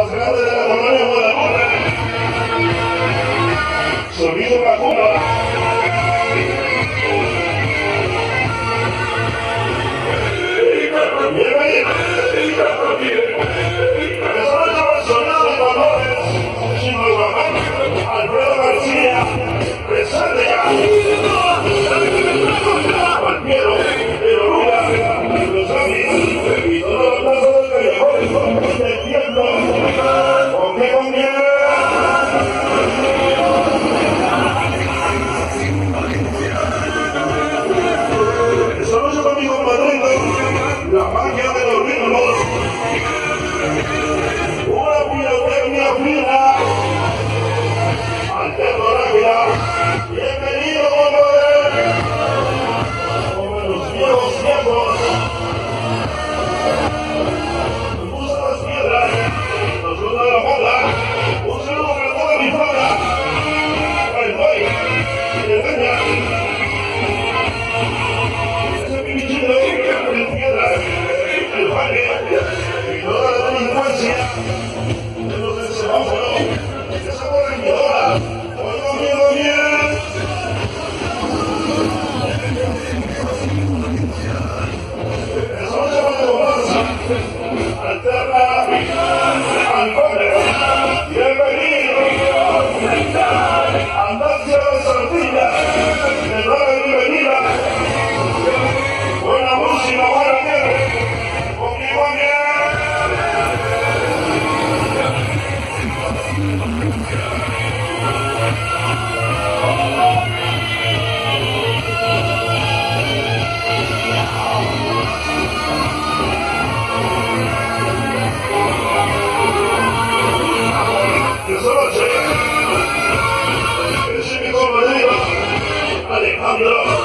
más la Yeah. Alejandro.